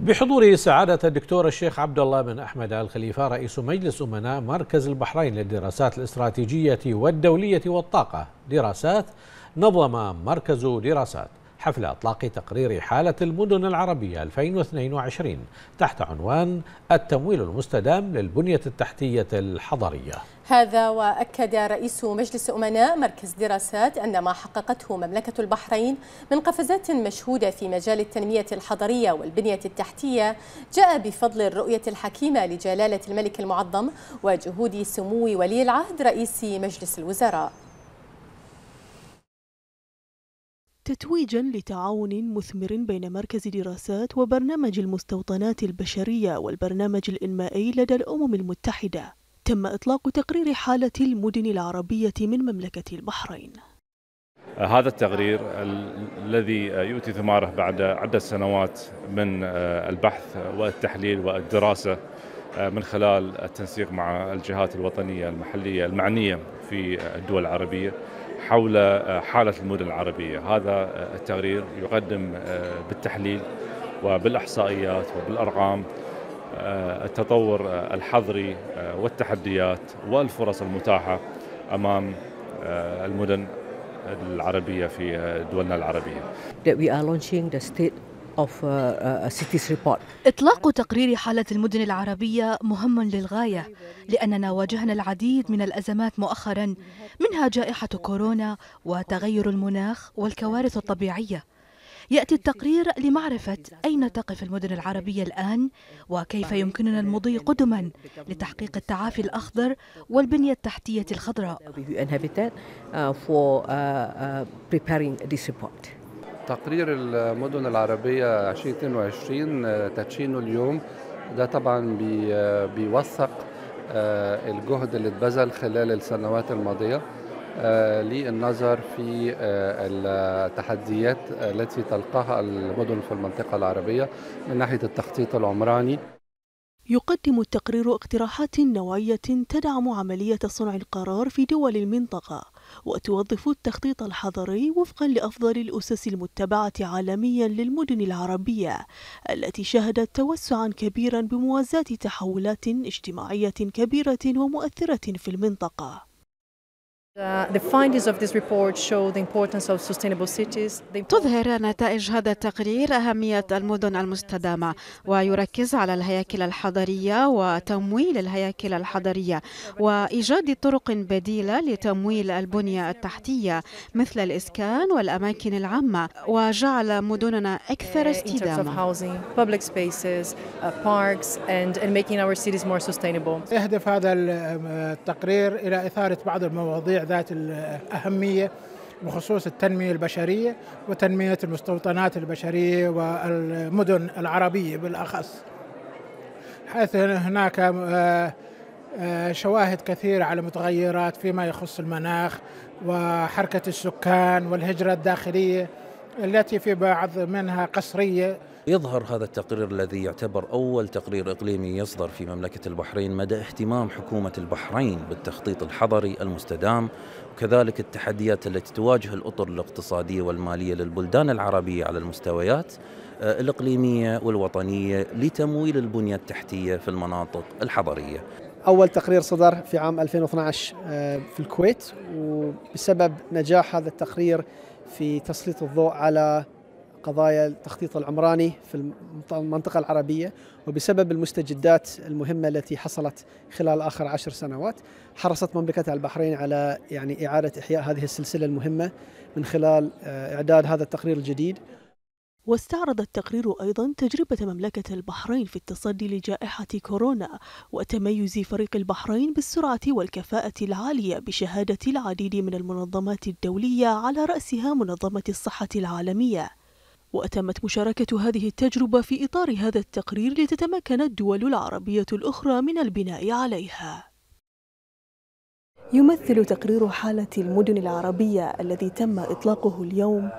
بحضور سعادة الدكتور الشيخ عبد الله بن أحمد آل خليفة رئيس مجلس أمناء مركز البحرين للدراسات الاستراتيجية والدولية والطاقة. دراسات نظم مركز دراسات. حفل إطلاق تقرير حالة المدن العربية 2022 تحت عنوان التمويل المستدام للبنية التحتية الحضرية. هذا وأكد رئيس مجلس أمناء مركز دراسات أن ما حققته مملكة البحرين من قفزات مشهودة في مجال التنمية الحضرية والبنية التحتية جاء بفضل الرؤية الحكيمة لجلالة الملك المعظم وجهود سمو ولي العهد رئيس مجلس الوزراء. تتويجا لتعاون مثمر بين مركز دراسات وبرنامج المستوطنات البشرية والبرنامج الإنمائي لدى الأمم المتحدة. تم إطلاق تقرير حالة المدن العربية من مملكة البحرين. هذا التقرير الذي يؤتي ثماره بعد عدة سنوات من البحث والتحليل والدراسة من خلال التنسيق مع الجهات الوطنية المحلية المعنية في الدول العربية. حول حالة المدن العربية هذا التقرير يقدم بالتحليل وبالإحصائيات وبالأرقام التطور الحضري والتحديات والفرص المتاحة أمام المدن العربية في دولنا العربية. That we are launching the state of a cities report. إطلاق تقرير حالة المدن العربية مهم للغاية لأننا واجهنا العديد من الأزمات مؤخرا منها جائحة كورونا وتغير المناخ والكوارث الطبيعية يأتي التقرير لمعرفة أين تقف المدن العربية الآن وكيف يمكننا المضي قدما لتحقيق التعافي الأخضر والبنية التحتية الخضراء. تقرير المدن العربية 2022 تدشينه اليوم. ده طبعا بيوثق الجهد اللي اتبذل خلال السنوات الماضية للنظر في التحديات التي تلقاها المدن في المنطقة العربية من ناحية التخطيط العمراني. يقدم التقرير اقتراحات نوعية تدعم عملية صنع القرار في دول المنطقة وتوظف التخطيط الحضري وفقا لأفضل الأسس المتبعة عالميا للمدن العربية التي شهدت توسعا كبيرا بموازاة تحولات اجتماعية كبيرة ومؤثرة في المنطقة. تظهر نتائج هذا التقرير أهمية المدن المستدامة ويركز على الهياكل الحضرية وتمويل الهياكل الحضرية وإيجاد طرق بديلة لتمويل البنية التحتية مثل الإسكان والأماكن العامة وجعل مدننا أكثر استدامة. يهدف هذا التقرير إلى إثارة بعض المواضيع ذات الأهمية بخصوص التنمية البشرية وتنمية المستوطنات البشرية والمدن العربية بالأخص. حيث هناك شواهد كثيرة على متغيرات فيما يخص المناخ وحركة السكان والهجرة الداخلية. التي في بعض منها قسرية. يظهر هذا التقرير الذي يعتبر أول تقرير إقليمي يصدر في مملكة البحرين مدى اهتمام حكومة البحرين بالتخطيط الحضري المستدام وكذلك التحديات التي تواجه الأطر الاقتصادية والمالية للبلدان العربية على المستويات الإقليمية والوطنية لتمويل البنية التحتية في المناطق الحضرية. أول تقرير صدر في عام 2012 في الكويت وبسبب نجاح هذا التقرير في تسليط الضوء على قضايا التخطيط العمراني في المنطقة العربية وبسبب المستجدات المهمة التي حصلت خلال آخر عشر سنوات حرصت مملكة البحرين على يعني إعادة إحياء هذه السلسلة المهمة من خلال إعداد هذا التقرير الجديد. واستعرض التقرير أيضا تجربة مملكة البحرين في التصدي لجائحة كورونا وتميز فريق البحرين بالسرعة والكفاءة العالية بشهادة العديد من المنظمات الدولية على رأسها منظمة الصحة العالمية وأتمت مشاركة هذه التجربة في إطار هذا التقرير لتتمكن الدول العربية الأخرى من البناء عليها. يمثل تقرير حالة المدن العربية الذي تم إطلاقه اليوم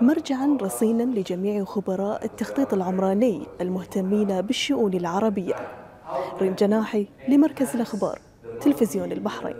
مرجعا رصينا لجميع خبراء التخطيط العمراني المهتمين بالشؤون العربية. ريم جناحي لمركز الأخبار تلفزيون البحرين